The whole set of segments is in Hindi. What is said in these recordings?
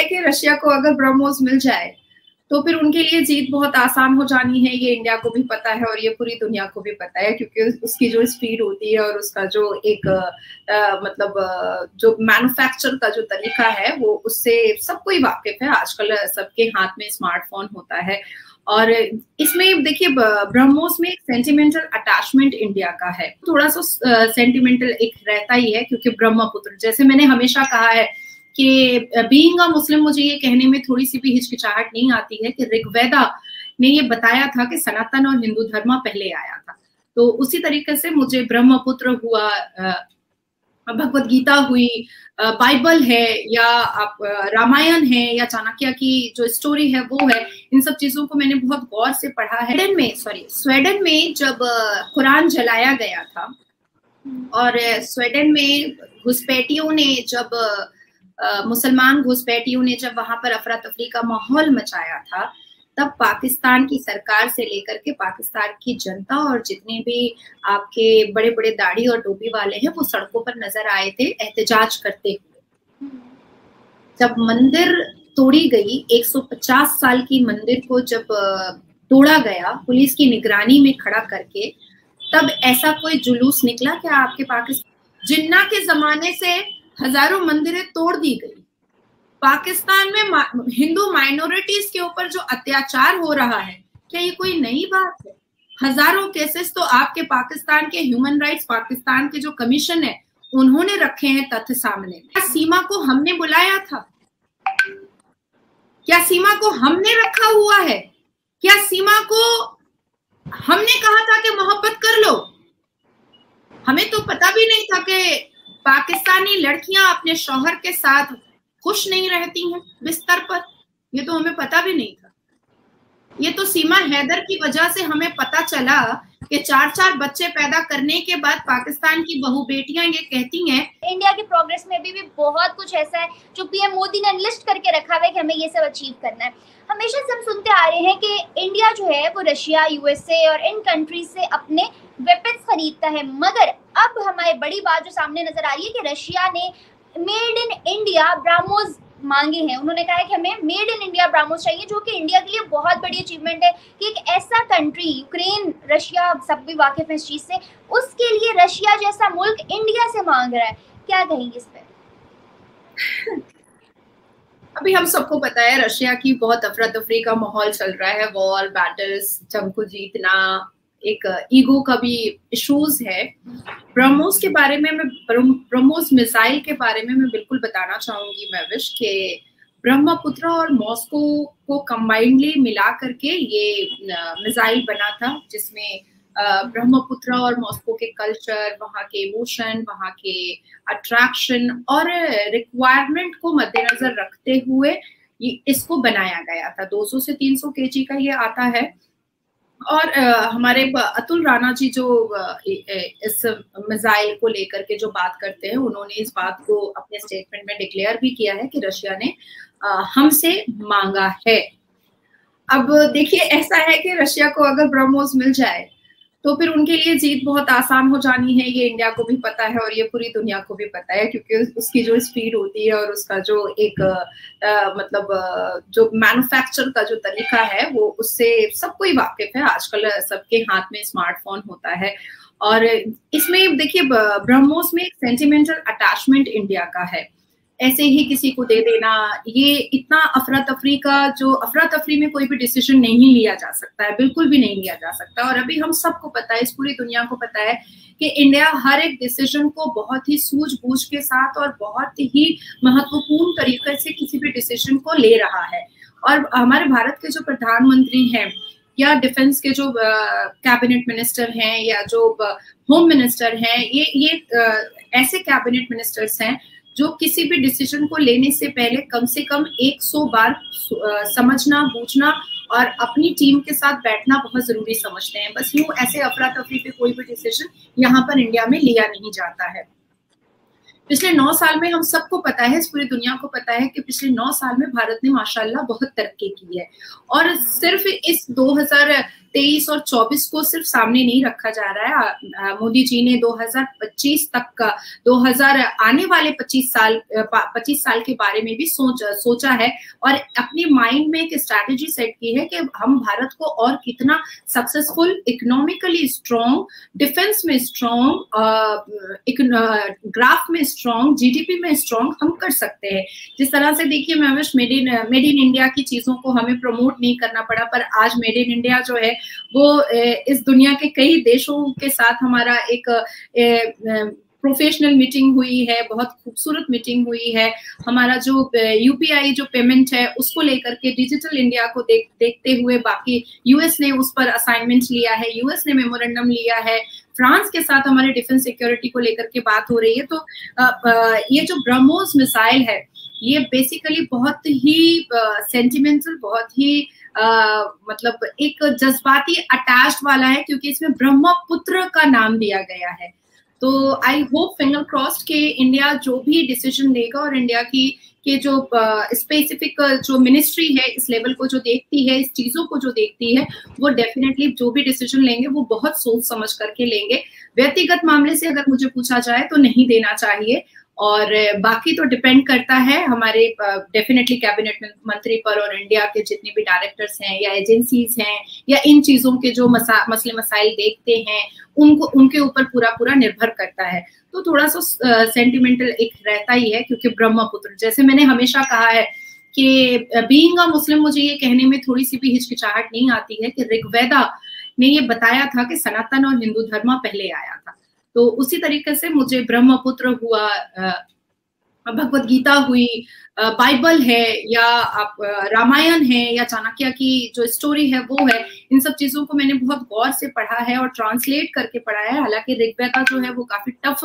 है कि रशिया को अगर ब्रह्मोस मिल जाए तो फिर उनके लिए जीत बहुत आसान हो जानी है। ये इंडिया को भी पता है और ये पूरी दुनिया को भी पता है क्योंकि उसकी जो स्पीड होती है और उसका जो एक आ, मतलब जो मैन्युफैक्चर का जो तरीका है वो उससे सबको ही वाकिफ है। आजकल सबके हाथ में स्मार्टफ़ोन होता है। और इसमें देखिए ब्रह्मोस में एक सेंटिमेंटल अटैचमेंट इंडिया का है। थोड़ा सा सेंटिमेंटल एक रहता ही है क्योंकि ब्रह्मपुत्र जैसे मैंने हमेशा कहा है कि बीइंग अ मुस्लिम मुझे ये कहने में थोड़ी सी भी हिचकिचाहट नहीं आती है कि ऋग्वेदा ने ये बताया था कि सनातन और हिंदू धर्म पहले आया था। तो उसी तरीके से मुझे ब्रह्मपुत्र हुआ भगवत गीता हुई बाइबल है या आप रामायण है या चाणक्य की जो स्टोरी है वो है, इन सब चीज़ों को मैंने बहुत गौर से पढ़ा है। स्वेडन में सॉरी स्वेडन में जब कुरान जलाया गया था, और स्वेडन में घुसपैठियों ने जब मुसलमान घुसपैठियों ने जब वहाँ पर अफरा तफरी का माहौल मचाया था, तब पाकिस्तान की सरकार से लेकर के पाकिस्तान की जनता और जितने भी आपके बड़े बड़े दाढ़ी और टोपी वाले हैं, वो सड़कों पर नज़र आए थे एहतजाज करते हुए। जब मंदिर तोड़ी गई 150 साल की मंदिर को जब तोड़ा गया, पुलिस की निगरानी में खड़ा करके, तब ऐसा कोई जुलूस निकला क्या आपके पाकिस्तान जिन्ना के जमाने से हज़ारों मंदिरें तोड़ दी गई। पाकिस्तान में हिंदू माइनॉरिटीज के ऊपर जो अत्याचार हो रहा है, क्या ये कोई नई बात है? हज़ारों केसेस तो आपके पाकिस्तान के ह्यूमन राइट्स पाकिस्तान के जो कमीशन है, उन्होंने रखे हैं तथ्य सामने। क्या सीमा को हमने बुलाया था? क्या सीमा को हमने रखा हुआ है? क्या सीमा को हमने कहा था कि मोहब्बत कर लो? हमें तो पता भी नहीं था कि पाकिस्तानी लड़कियाँ अपने शौहर के साथ खुश नहीं रहती हैं बिस्तर पर। ये तो हमें पता भी नहीं था। ये तो सीमा हैदर की वजह से हमें पता चला कि चार चार बच्चे पैदा करने के बाद पाकिस्तान की बहु बेटियाँ ये कहती हैं इंडिया की प्रोग्रेस में भी, भी बहुत कुछ ऐसा है जो पीएम मोदी ने लिस्ट करके रखा हुआ है कि हमें ये सब अचीव करना है। हमेशा से हम सुनते आ रहे हैं कि इंडिया जो है वो रशिया यूएसए और इन कंट्रीज़ से अपने वेपन्स खरीदता है। मगर अब हमारी बड़ी बात जो सामने नज़र आ रही है कि रशिया ने मेड इन इंडिया ब्राह्मोज मांगे हैं। उन्होंने कहा है कि हमें मेड इन इंडिया ब्राह्मोस चाहिए, जो कि इंडिया के लिए बहुत बड़ी अचीवमेंट है कि एक ऐसा कंट्री यूक्रेन रशिया सब भी वाकिफ है इस चीज़ से। उसके लिए रशिया जैसा मुल्क इंडिया से मांग रहा है। क्या कहेंगे इस पर? अभी हम सबको पता है, रशिया की बहुत अफरा तफरी का माहौल चल रहा है। वॉर बैटल्स जंग को जीतना एक ईगो का भी इश्यूज़ है। ब्रह्मोस के बारे में मैं ब्रह्मोस मिसाइल के बारे में मैं बिल्कुल बताना चाहूँगी, मैं विश के ब्रह्मपुत्र और मॉस्को को कंबाइंडली मिला करके ये मिसाइल बना था, जिसमें ब्रह्मपुत्र और मॉस्को के कल्चर वहाँ के इमोशन वहाँ के अट्रैक्शन और रिक्वायरमेंट को मद्देनजर रखते हुए इसको बनाया गया था। 200 से 300 केजी का ये आता है। और हमारे अतुल राणा जी जो इस मिसाइल को लेकर के जो बात करते हैं, उन्होंने इस बात को अपने स्टेटमेंट में डिक्लेयर भी किया है कि रशिया ने हमसे मांगा है। अब देखिए, ऐसा है कि रशिया को अगर ब्रह्मोस मिल जाए तो फिर उनके लिए जीत बहुत आसान हो जानी है ये इंडिया को भी पता है और ये पूरी दुनिया को भी पता है क्योंकि उसकी जो स्पीड होती है और उसका जो एक आ, मतलब जो मैन्युफैक्चर का जो तरीका है वो उससे सबको ही वाकिफ है। आजकल सबके हाथ में स्मार्टफ़ोन होता है और इसमें देखिए ब्रह्मोस में एक सेंटिमेंटल अटैचमेंट इंडिया का है। ऐसे ही किसी को दे देना। ये इतना अफरा तफरी का जो अफरा तफरी में कोई भी डिसीज़न नहीं लिया जा सकता है, बिल्कुल भी नहीं लिया जा सकता। और अभी हम सबको पता है, इस पूरी दुनिया को पता है कि इंडिया हर एक डिसीज़न को बहुत ही सूझबूझ के साथ और बहुत ही महत्वपूर्ण तरीके से किसी भी डिसीज़न को ले रहा है। और हमारे भारत के जो प्रधानमंत्री हैं या डिफेंस के जो कैबिनेट मिनिस्टर हैं या जो होम मिनिस्टर हैं, ये ये ऐसे कैबिनेट मिनिस्टर्स हैं जो किसी भी डिसीज़न को लेने से पहले कम से कम 100 बार समझना, बूझना और अपनी टीम के साथ बैठना बहुत ज़रूरी समझते हैं। बस यूँ ऐसे अफरा तफरी पे कोई भी डिसीज़न यहाँ पर इंडिया में लिया नहीं जाता है। पिछले नौ साल में हम सबको पता है, इस पूरी दुनिया को पता है कि पिछले नौ साल में भारत ने माशाल्लाह बहुत तरक्की की है। और सिर्फ़ इस 2023 और 24 को सिर्फ़ सामने नहीं रखा जा रहा है। मोदी जी ने 2025 तक का 2000 आने वाले 25 साल 25 साल के बारे में भी सोच, सोचा है और अपने माइंड में एक स्ट्रैटेजी सेट की है कि हम भारत को और कितना सक्सेसफुल इकोनॉमिकली स्ट्रॉन्ग डिफेंस में स्ट्रॉन्ग ग्राफ में स्ट्रॉन्ग जीडीपी में स्ट्रॉन्ग हम कर सकते हैं। जिस तरह से देखिए, मैं made in made in India की चीज़ों को हमें प्रमोट नहीं करना पड़ा, पर आज मेड इन इंडिया जो है वो इस दुनिया के कई देशों के साथ हमारा एक प्रोफेशनल मीटिंग हुई है, बहुत खूबसूरत मीटिंग हुई है। हमारा जो यूपीआई जो पेमेंट है, उसको लेकर के डिजिटल इंडिया को देख, देखते हुए बाकी यूएस ने उस पर असाइनमेंट लिया है यूएस ने मेमोरेंडम लिया है। फ्रांस के साथ हमारे डिफेंस सिक्योरिटी को लेकर के बात हो रही है। तो ये जो ब्रह्मोस मिसाइल है, ये बेसिकली बहुत ही सेंटिमेंटल बहुत ही मतलब एक जज्बाती अटैच वाला है क्योंकि इसमें ब्रह्मपुत्र का नाम दिया गया है। तो आई होप फिंगर क्रॉस्ड के इंडिया जो भी डिसीज़न लेगा और इंडिया की, के जो स्पेसिफिक जो मिनिस्ट्री है, इस लेवल को जो देखती है, इस चीज़ों को जो देखती है, वो डेफिनेटली जो भी डिसीज़न लेंगे, वो बहुत सोच समझ करके लेंगे। व्यक्तिगत मामले से अगर मुझे पूछा जाए तो नहीं देना चाहिए। और बाकी तो डिपेंड करता है हमारे डेफिनेटली कैबिनेट मंत्री पर और इंडिया के जितने भी डायरेक्टर्स हैं या एजेंसीज हैं या इन चीज़ों के जो मसा, मसले मसाइल देखते हैं उनको उनके ऊपर पूरा पूरा निर्भर करता है। तो थोड़ा सा सेंटिमेंटल एक रहता ही है क्योंकि ब्रह्मपुत्र जैसे मैंने हमेशा कहा है कि बीइंग अ मुस्लिम मुझे ये कहने में थोड़ी सी भी हिचकिचाहट नहीं आती है कि ऋग्वेदा ने ये बताया था कि सनातन और हिंदू धर्म पहले आया था। तो उसी तरीके से मुझे ब्रह्मपुत्र हुआ भगवत गीता हुई बाइबल है या आप रामायण है या चाणक्य की जो स्टोरी है वो है, इन सब चीज़ों को मैंने बहुत गौर से पढ़ा है और ट्रांसलेट करके पढ़ा है। हालाँकि ऋग्वेदा जो है वो काफ़ी टफ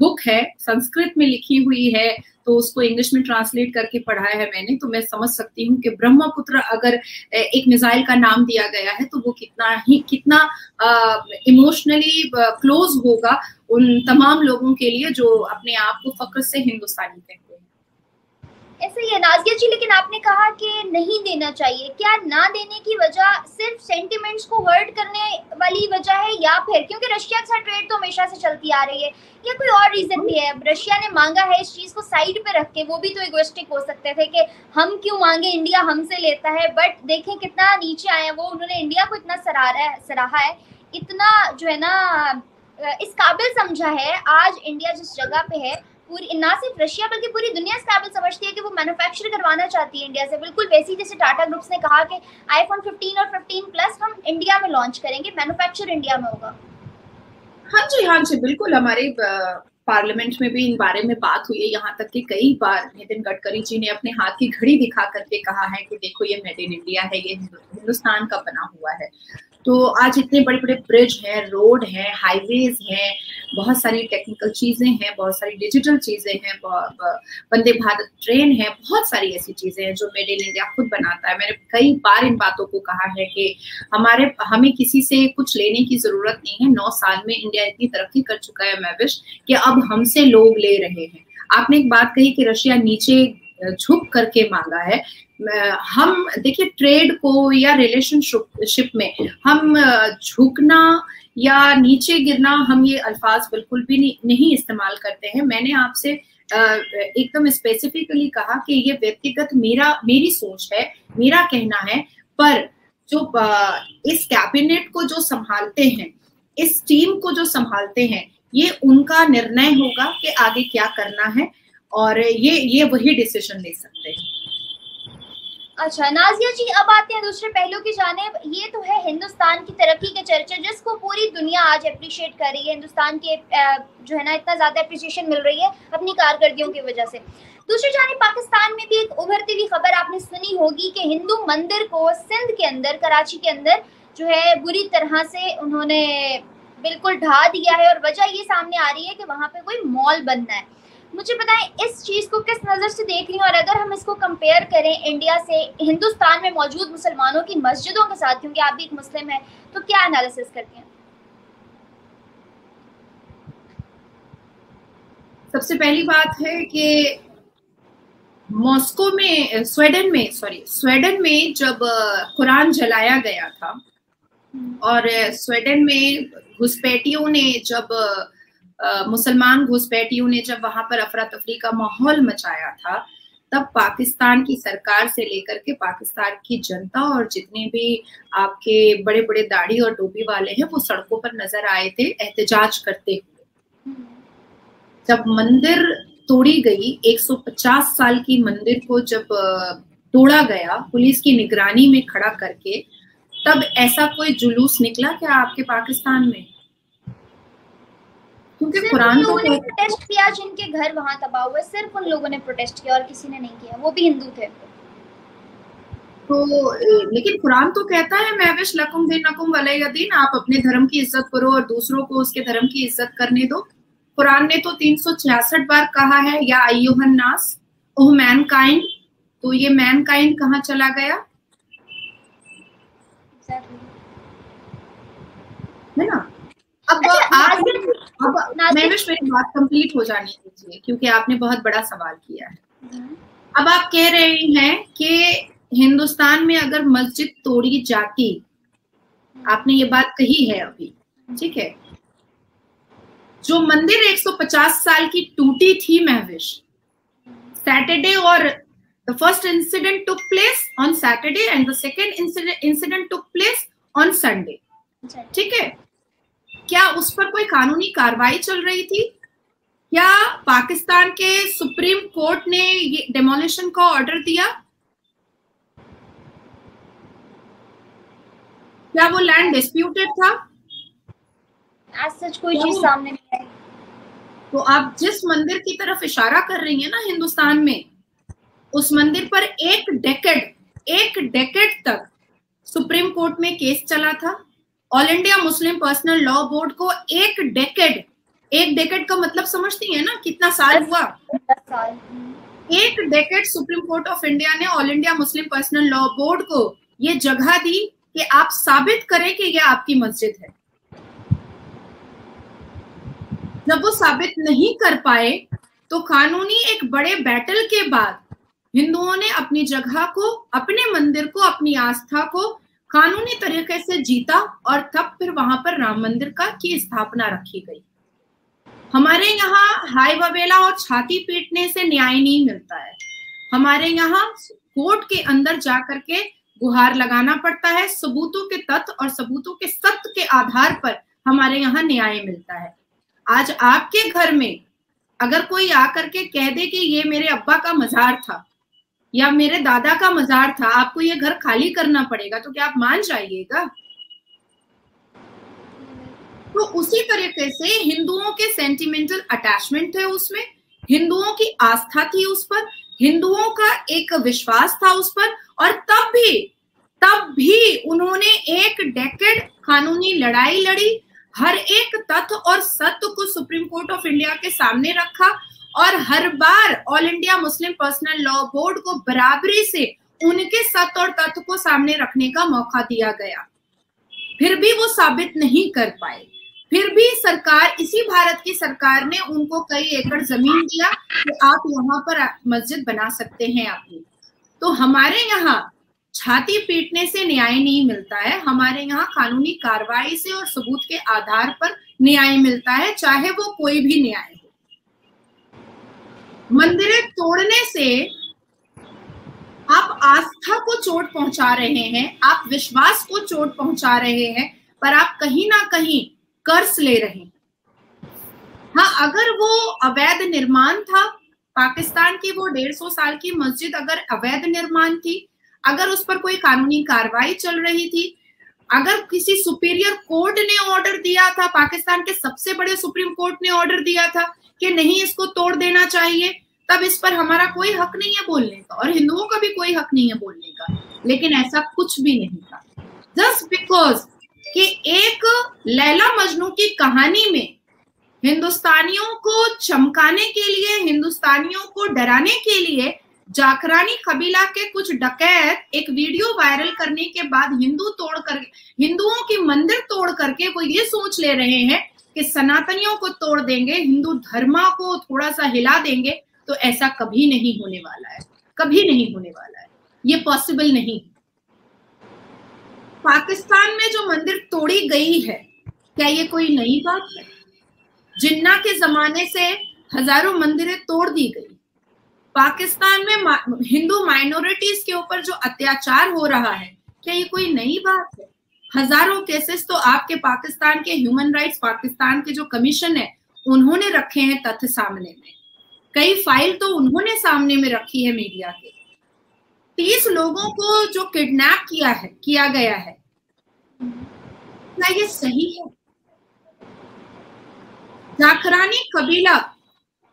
बुक है, संस्कृत में लिखी हुई है तो उसको इंग्लिश में ट्रांसलेट करके पढ़ा है मैंने तो मैं समझ सकती हूँ कि ब्रह्मपुत्र अगर एक मिसाइल का नाम दिया गया है तो वो कितना ही, कितना इमोशनली क्लोज होगा उन तमाम लोगों के लिए जो अपने आप को फक्र से हिंदुस्तानी कहते हैं। ऐसे ही नाजिया जी, लेकिन आपने कहा कि नहीं देना चाहिए। क्या ना देने की वजह सिर्फ़ सेंटिमेंट्स को हर्ट करने वाली वजह है या फिर? क्योंकि रशिया के साथ ट्रेड तो हमेशा से चलती आ रही है। या कोई और रीजन भी है? रशिया ने मांगा है इस चीज़ को साइड पे रख के, वो भी तो इगोस्टिक हो सकते थे कि हम क्यों मांगे? इंडिया हमसे लेता है। बट देखें कितना नीचे आए हैं वो। उन्होंने इंडिया को इतना सराहा है सराहा है। इतना जो है ना इस काबिल समझा है, आज इंडिया जिस जगह पे है, पूरी, ना सिर्फ़ रशिया बल्कि पूरी दुनिया इस काबिल समझती है कि वो मैन्युफैक्चर करवाना चाहती है इंडिया से। बिल्कुल वैसी जैसे टाटा ग्रुप्स ने कहा कि आईफोन 15 और 15 प्लस हम इंडिया में लॉन्च करेंगे मैन्युफैक्चर इंडिया में होगा। हाँ जी हाँ जी, बिल्कुल। हमारे पार्लियामेंट में भी इन बारे में बात हुई है। यहाँ तक कि कई बार नितिन गडकरी जी ने अपने हाथ की घड़ी दिखा करके कहा है कि देखो, ये मेड इन इंडिया है, ये हिंदुस्तान का बना हुआ है। तो आज इतने बड़े बड़े ब्रिज हैं रोड हैं हाईवेज हैं, बहुत सारी टेक्निकल चीज़ें हैं, बहुत सारी डिजिटल चीज़ें हैं वंदे भारत ट्रेन है, बहुत सारी ऐसी चीज़ें हैं जो मेड इन इंडिया खुद बनाता है। मैंने कई बार इन बातों को कहा है कि हमारे, हमें किसी से कुछ लेने की ज़रूरत नहीं है। नौ साल में इंडिया इतनी तरक्की कर चुका है, मैं विश कि अब हमसे लोग ले रहे हैं। आपने एक बात कही कि रशिया नीचे झुक करके मांगा है। हम देखिए ट्रेड को या रिलेशनशिप में हम झुकना या नीचे गिरना हम ये अल्फाज बिल्कुल भी नहीं, नहीं इस्तेमाल करते हैं। मैंने आपसे एकदम स्पेसिफिकली कहा कि ये व्यक्तिगत मेरा मेरी सोच है मेरा कहना है पर जो इस कैबिनेट को जो संभालते हैं इस टीम को जो संभालते हैं ये उनका निर्णय होगा कि आगे क्या करना है। और ये ये वही डिसीज़न ले सकते हैं। अच्छा नाजिया जी, अब आते हैं दूसरे पहलू की जानेब। ये तो है हिंदुस्तान की तरक्की के चर्चे, जिसको पूरी दुनिया आज अप्रिशिएट कर रही है। हिंदुस्तान के जो है ना, इतना ज़्यादा अप्रिशिएशन मिल रही है अपनी कारकर्दियों की वजह से। दूसरी जाने पाकिस्तान में भी एक उभरती हुई खबर आपने सुनी होगी कि हिंदू मंदिर को सिंध के अंदर, कराची के अंदर, जो है, बुरी तरह से उन्होंने बिल्कुल ढा दिया है। और वजह ये सामने आ रही है कि वहाँ पे कोई मॉल बनना है। मुझे बताएँ इस चीज़ को किस नज़र से देख रही हूँ? और अगर हम इसको कंपेयर करें इंडिया से हिंदुस्तान में मौजूद मुसलमानों की मस्जिदों के साथ क्योंकि आप भी एक मुस्लिम हैं तो क्या एनालिसिस करती हैं? सबसे पहली बात है कि मॉस्को में स्वीडन में सॉरी स्वीडन में जब कुरान जलाया गया था और स्वीडन में घुसपैठियों ने जब मुसलमान घुसपैठियों ने जब वहाँ पर अफरा तफरी का माहौल मचाया था, तब पाकिस्तान की सरकार से लेकर के पाकिस्तान की जनता और जितने भी आपके बड़े बड़े दाढ़ी और टोपी वाले हैं, वो सड़कों पर नज़र आए थे एहतजाज करते हुए। जब मंदिर तोड़ी गई 150 साल की मंदिर को जब तोड़ा गया, पुलिस की निगरानी में खड़ा करके, तब ऐसा कोई जुलूस निकला क्या आपके पाकिस्तान में? क्योंकि कुरान तो ने प्रोटेस्ट किया जिनके घर वहाँ तबाह हुए सिर्फ़ उन लोगों ने प्रोटेस्ट किया और किसी ने नहीं किया। वो भी हिंदू थे। तो लेकिन कुरान तो कहता है महविश लकुम दिन नकुम वलयदीन आप अपने धर्म की इज़्ज़त करो और दूसरों को उसके धर्म की इज़्ज़त करने दो। कुरान ने तो तीन सौ छियासठ बार कहा है या अयुहन नास ओह मैन काइंड तो ये मैन काइंड कहाँ चला गया? है ना? अब अच्छा, आप अब मैंने मेरी बात कंप्लीट हो जानी दीजिए क्योंकि आपने बहुत बड़ा सवाल किया है। हम्म। अब आप कह रहे हैं कि हिंदुस्तान में अगर मस्जिद तोड़ी जाती आपने ये बात कही है अभी ठीक है? जो मंदिर 150 साल की टूटी थी महविश सैटरडे और the first incident took place on Saturday and the second incident took place on Sunday ठीक है? क्या उस पर कोई कानूनी कार्रवाई चल रही थी? क्या पाकिस्तान के सुप्रीम कोर्ट ने ये डेमोलिशन का ऑर्डर दिया? क्या वो लैंड डिस्प्यूटेड था? सच कोई चीज़ सामने नहीं आई। तो आप जिस मंदिर की तरफ़ इशारा कर रही हैं ना हिंदुस्तान में उस मंदिर पर एक डेकेड एक डेकेड तक सुप्रीम कोर्ट में केस चला था। All India Muslim personal law board को एक डेकेड एक डेकेड का मतलब समझती है ना कितना साल हुआ? एक decade supreme court of India ने all India Muslim personal law board को ये जगह दी कि आप साबित करें कि यह आपकी मस्जिद है। जब वो साबित नहीं कर पाए तो कानूनी एक बड़े बैटल के बाद हिंदुओं ने अपनी जगह को अपने मंदिर को अपनी आस्था को कानूनी तरीके से जीता और तब फिर वहाँ पर राम मंदिर का की स्थापना रखी गई। हमारे यहाँ हाई बबेला और छाती पीटने से न्याय नहीं मिलता है। हमारे यहाँ कोर्ट के अंदर जा करके गुहार लगाना पड़ता है। सबूतों के तथ्य और सबूतों के सत्य के आधार पर हमारे यहाँ न्याय मिलता है। आज आपके घर में अगर कोई आकर के कह दे कि ये मेरे अब्बा का मजार था या मेरे दादा का मजार था, आपको ये घर खाली करना पड़ेगा तो क्या आप मान जाइएगा? तो उसी तरीके से हिंदुओं के सेंटिमेंटल अटैचमेंट थे उसमें, हिंदुओं की आस्था थी उस पर, हिंदुओं का एक विश्वास था उस पर, और तब भी तब भी उन्होंने एक डेकेड कानूनी लड़ाई लड़ी, हर एक तथ्य और सत्य को सुप्रीम कोर्ट ऑफ़ इंडिया के सामने रखा और हर बार all India Muslim personal law board को बराबरी से उनके सत्य और तथ्य को सामने रखने का मौका दिया गया। फिर भी वो साबित नहीं कर पाए। फिर भी सरकार, इसी भारत की सरकार ने उनको कई एकड़ ज़मीन दिया कि आप यहाँ पर मस्जिद बना सकते हैं अपनी तो हमारे यहाँ छाती पीटने से न्याय नहीं मिलता है। हमारे यहाँ कानूनी कार्रवाई से और सबूत के आधार पर न्याय मिलता है, चाहे वो कोई भी न्याय मंदिरें तोड़ने से आप आस्था को चोट पहुँचा रहे हैं, आप विश्वास को चोट पहुँचा रहे हैं, पर आप कहीं ना कहीं कर्ज ले रहे हैं। हाँ अगर वो अवैध निर्माण था, पाकिस्तान की वो डेढ़ सौ साल की मस्जिद अगर अवैध निर्माण थी, अगर उस पर कोई कानूनी कार्रवाई चल रही थी, अगर किसी सुपीरियर कोर्ट ने ऑर्डर दिया था, पाकिस्तान के सबसे बड़े सुप्रीम कोर्ट ने ऑर्डर दिया था कि नहीं इसको तोड़ देना चाहिए, तब इस पर हमारा कोई हक नहीं है बोलने का और हिंदुओं का भी कोई हक नहीं है बोलने का। लेकिन ऐसा कुछ भी नहीं था। जस्ट बिकॉज़ कि एक लैला मजनू की कहानी में हिंदुस्तानियों को चमकाने के लिए, हिंदुस्तानियों को डराने के लिए जाखरानी कबीला के कुछ डकैत एक वीडियो वायरल करने के बाद हिंदू तोड़ कर, हिंदुओं की मंदिर तोड़ करके वो ये सोच ले रहे हैं कि सनातनियों को तोड़ देंगे, हिंदू धर्मा को थोड़ा सा हिला देंगे तो ऐसा कभी नहीं होने वाला है। कभी नहीं होने वाला है। ये पॉसिबल नहीं पाकिस्तान में जो मंदिर तोड़ी गई है, क्या ये कोई नई बात है? जिन्ना के जमाने से हज़ारों मंदिरें तोड़ दी गई। पाकिस्तान में हिंदू माइनॉरिटीज के ऊपर जो अत्याचार हो रहा है, क्या ये कोई नई बात है? हज़ारों केसेस तो आपके पाकिस्तान के ह्यूमन राइट्स पाकिस्तान के जो कमीशन है, उन्होंने रखे हैं तथ्य सामने में। कई फ़ाइल तो उन्होंने सामने में रखी है मीडिया के। तीस लोगों को जो किडनैप किया है, किया गया है, क्या ये सही है? जाखरानी कबीला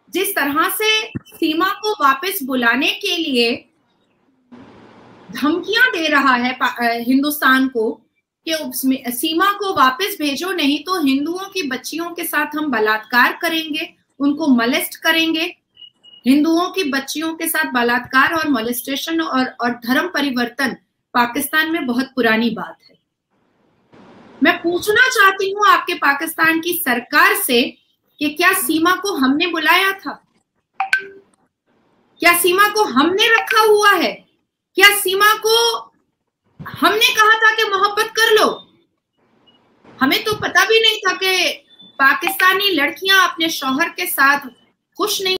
जिस तरह से सीमा को वापस बुलाने के लिए धमकियाँ दे रहा है हिंदुस्तान को कि सीमा को वापस भेजो, नहीं तो हिंदुओं की बच्चियों के साथ हम बलात्कार करेंगे, उनको मलेस्ट करेंगे। हिंदुओं की बच्चियों के साथ बलात्कार और मोलिस्टेशन और और धर्म परिवर्तन पाकिस्तान में बहुत पुरानी बात है। मैं पूछना चाहती हूँ आपके पाकिस्तान की सरकार से कि क्या सीमा को हमने बुलाया था? क्या सीमा को हमने रखा हुआ है? क्या सीमा को हमने कहा था कि मोहब्बत कर लो। हमें तो पता भी नहीं था कि पाकिस्तानी लड़कियाँ अपने शोहर के साथ खुश नहीं